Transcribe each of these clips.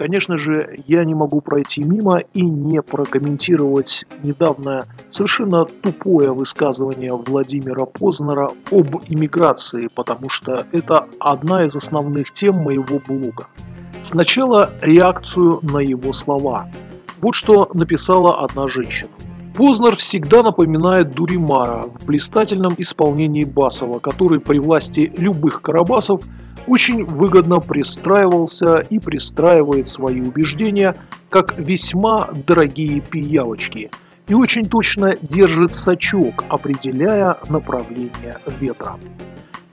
Конечно же, я не могу пройти мимо и не прокомментировать недавно совершенно тупое высказывание Владимира Познера об иммиграции, потому что это одна из основных тем моего блога. Сначала реакцию на его слова. Вот что написала одна женщина. Познер всегда напоминает Дуримара в блистательном исполнении Басова, который при власти любых карабасов очень выгодно пристраивался и пристраивает свои убеждения как весьма дорогие пиявочки и очень точно держит сачок, определяя направление ветра.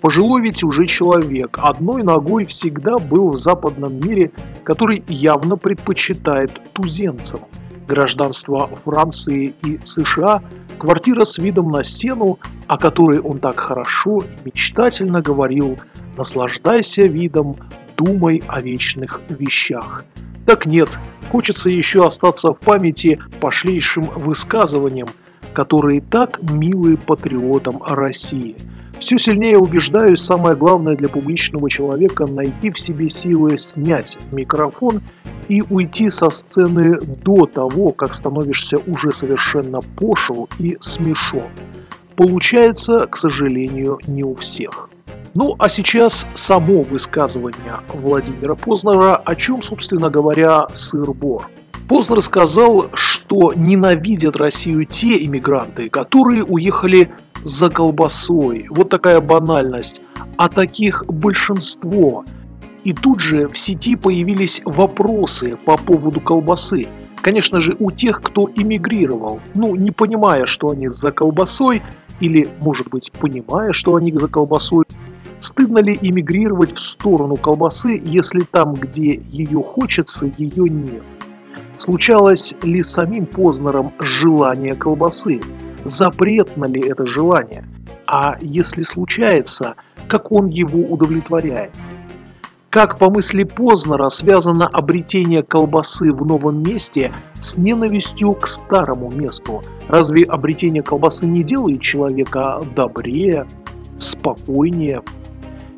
Пожилой ведь уже человек, одной ногой всегда был в западном мире, который явно предпочитает туземцев – гражданство Франции и США, квартира с видом на стену, о которой он так хорошо и мечтательно говорил «наслаждайся видом, думай о вечных вещах». Так нет, хочется еще остаться в памяти пошлейшим высказыванием, которые так милы патриотам России. Все сильнее убеждаюсь, самое главное для публичного человека – найти в себе силы снять микрофон и уйти со сцены до того, как становишься уже совершенно пошел и смешон. Получается, к сожалению, не у всех. Ну а сейчас само высказывание Владимира Познера, о чем, собственно говоря, сыр-бор. Познер сказал, что ненавидят Россию те иммигранты, которые уехали за колбасой. Вот такая банальность. А таких большинство. И тут же в сети появились вопросы по поводу колбасы. Конечно же, у тех, кто эмигрировал, ну, не понимая, что они за колбасой, или, может быть, понимая, что они за колбасой, стыдно ли эмигрировать в сторону колбасы, если там, где ее хочется, ее нет? Случалось ли самим Познером желание колбасы? Запретно ли это желание? А если случается, как он его удовлетворяет? Как по мысли Познера связано обретение колбасы в новом месте с ненавистью к старому месту? Разве обретение колбасы не делает человека добрее, спокойнее?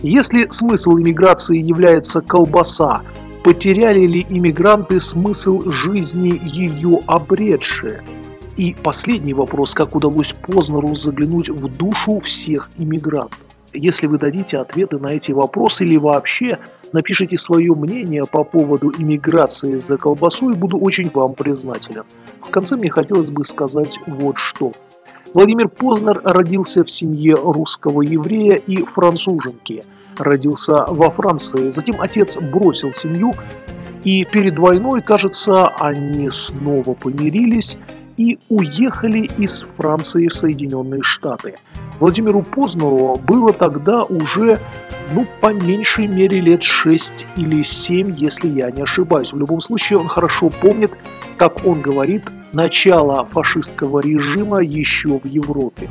Если смысл иммиграции является колбаса, потеряли ли иммигранты смысл жизни ее обретшие? И последний вопрос, как удалось Познеру заглянуть в душу всех иммигрантов? Если вы дадите ответы на эти вопросы или вообще напишите свое мнение по поводу иммиграции за колбасой, буду очень вам признателен. В конце мне хотелось бы сказать вот что. Владимир Познер родился в семье русского еврея и француженки. Родился во Франции, затем отец бросил семью, и перед войной, кажется, они снова помирились и уехали из Франции в Соединенные Штаты – Владимиру Познеру было тогда уже, ну, по меньшей мере лет 6 или 7, если я не ошибаюсь. В любом случае, он хорошо помнит, как он говорит, начало фашистского режима еще в Европе.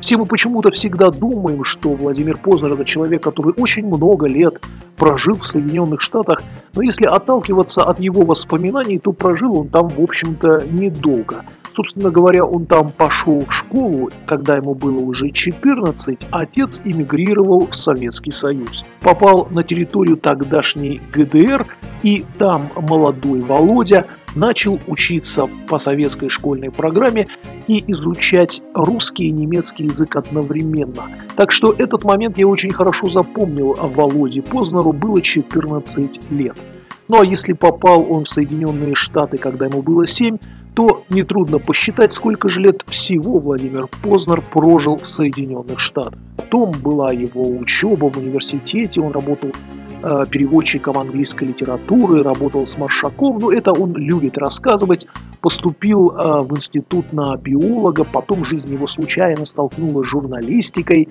Все мы почему-то всегда думаем, что Владимир Познер – это человек, который очень много лет прожил в Соединенных Штатах, но если отталкиваться от его воспоминаний, то прожил он там, в общем-то, недолго – Собственно говоря, он там пошел в школу, когда ему было уже 14, отец эмигрировал в Советский Союз. Попал на территорию тогдашней ГДР, и там молодой Володя начал учиться по советской школьной программе и изучать русский и немецкий язык одновременно. Так что этот момент я очень хорошо запомнил о Володе Познеру, было 14 лет. Ну а если попал он в Соединенные Штаты, когда ему было 7, то нетрудно посчитать, сколько же лет всего Владимир Познер прожил в Соединенных Штатах. Потом была его учеба в университете, он работал э, переводчиком английской литературы, работал с Маршаком, но это он любит рассказывать. Поступил э, в институт на биолога, потом жизнь его случайно столкнула с журналистикой.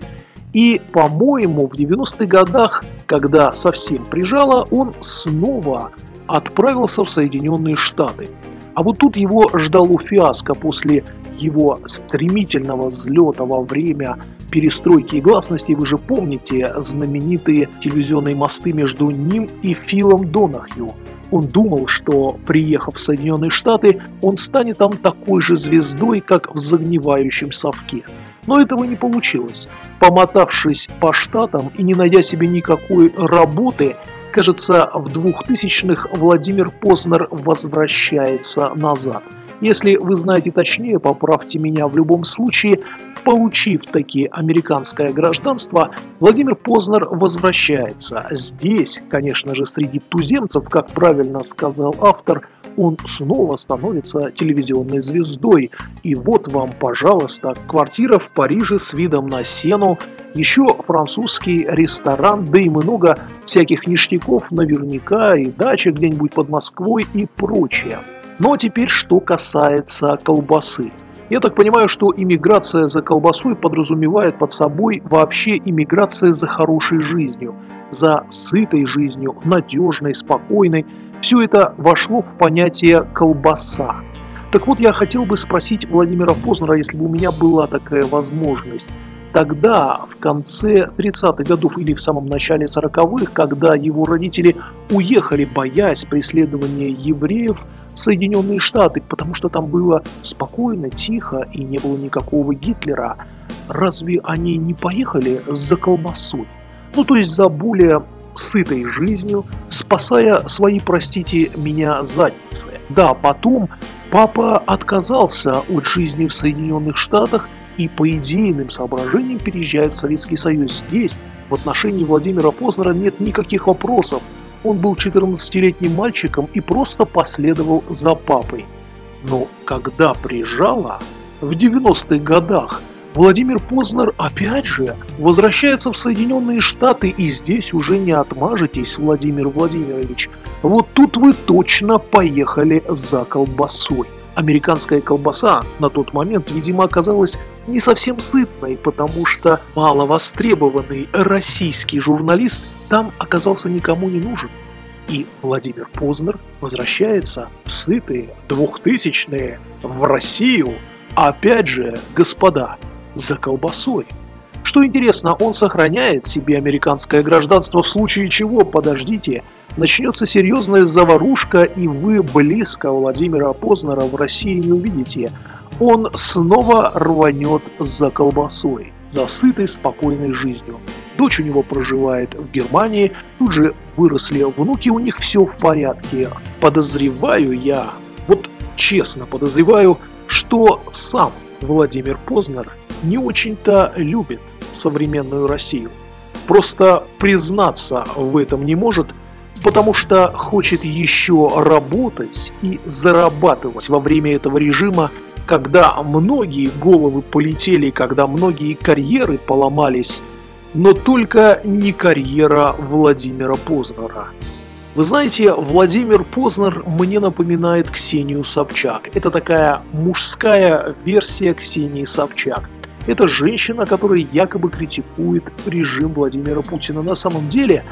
И, по-моему, в 90-х годах, когда совсем прижало, он снова отправился в Соединенные Штаты. А вот тут его ждало фиаско после его стремительного взлета во время перестройки и гласности. Вы же помните знаменитые телевизионные мосты между ним и Филом Донахью. Он думал, что, приехав в Соединенные Штаты, он станет там такой же звездой, как в загнивающем совке. Но этого не получилось. Помотавшись по штатам и не найдя себе никакой работы, Кажется, в 2000-х Владимир Познер возвращается назад. Если вы знаете точнее, поправьте меня в любом случае, получив таки американское гражданство, Владимир Познер возвращается. Здесь, конечно же, среди туземцев, как правильно сказал автор, он снова становится телевизионной звездой. И вот вам, пожалуйста, квартира в Париже с видом на Сену, еще французский ресторан, да и много всяких ништяков наверняка, и дача где-нибудь под Москвой и прочее. Но теперь что касается колбасы. Я так понимаю, что иммиграция за колбасой подразумевает под собой вообще иммиграция за хорошей жизнью, за сытой жизнью, надежной, спокойной. Все это вошло в понятие «колбаса». Так вот, я хотел бы спросить Владимира Познера, если бы у меня была такая возможность. Тогда, в конце 30-х годов или в самом начале 40-х, когда его родители уехали, боясь преследования евреев, Соединенные Штаты, потому что там было спокойно, тихо и не было никакого Гитлера. Разве они не поехали за колбасой? Ну, то есть за более сытой жизнью, спасая свои, простите меня, задницы. Да, потом папа отказался от жизни в Соединенных Штатах и по идейным соображениям переезжает в Советский Союз. Здесь в отношении Владимира Познера нет никаких вопросов – он был 14-летним мальчиком и просто последовал за папой. Но когда приезжала, в 90-х годах, Владимир Познер опять же возвращается в Соединенные Штаты, и здесь уже не отмажетесь, Владимир Владимирович. Вот тут вы точно поехали за колбасой. Американская колбаса на тот момент, видимо, оказалась не совсем сытной, потому что маловостребованный российский журналист там оказался никому не нужен. И Владимир Познер возвращается в сытые двухтысячные в Россию, опять же, господа, за колбасой. Что интересно, он сохраняет себе американское гражданство в случае чего, подождите, начнется серьезная заварушка, и вы близко Владимира Познера в России не увидите. Он снова рванет за колбасой, за сытой, спокойной жизнью. Дочь у него проживает в Германии, тут же выросли внуки, у них все в порядке. Подозреваю я, вот честно подозреваю, что сам Владимир Познер не очень-то любит современную Россию. Просто признаться в этом не может, потому что хочет еще работать и зарабатывать во время этого режима, когда многие головы полетели, когда многие карьеры поломались, но только не карьера Владимира Познера. Вы знаете, Владимир Познер мне напоминает Ксению Собчак. Это такая мужская версия Ксении Собчак. Это женщина, которая якобы критикует режим Владимира Путина. На самом деле,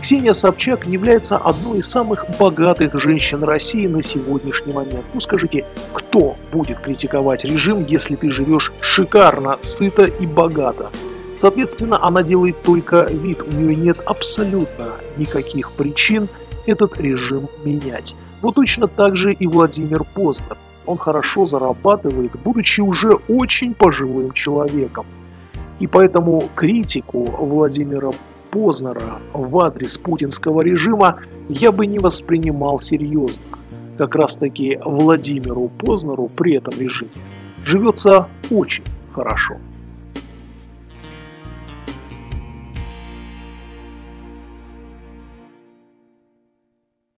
Ксения Собчак является одной из самых богатых женщин России на сегодняшний момент. Ну скажите, кто будет критиковать режим, если ты живешь шикарно, сыто и богато? Соответственно, она делает только вид, у нее нет абсолютно никаких причин этот режим менять. Вот точно так же и Владимир Познер он хорошо зарабатывает, будучи уже очень пожилым человеком. И поэтому критику Владимира Познера в адрес путинского режима я бы не воспринимал серьезно. Как раз таки Владимиру Познеру при этом режиме живется очень хорошо.